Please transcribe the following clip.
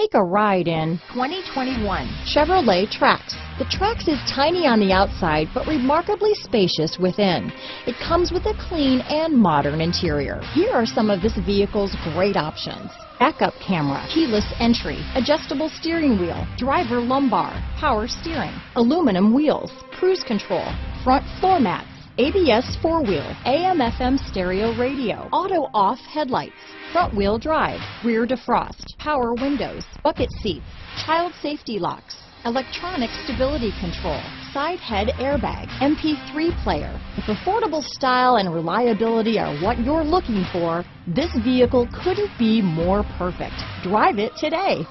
Take a ride in 2021 Chevrolet Trax. The Trax is tiny on the outside, but remarkably spacious within. It comes with a clean and modern interior. Here are some of this vehicle's great options. Backup camera, keyless entry, adjustable steering wheel, driver lumbar, power steering, aluminum wheels, cruise control, front floor mats, ABS four-wheel, AM-FM stereo radio, auto-off headlights, front-wheel drive, rear defrost, power windows, bucket seats, child safety locks, electronic stability control, side head airbag, MP3 player. If affordable style and reliability are what you're looking for, this vehicle couldn't be more perfect. Drive it today.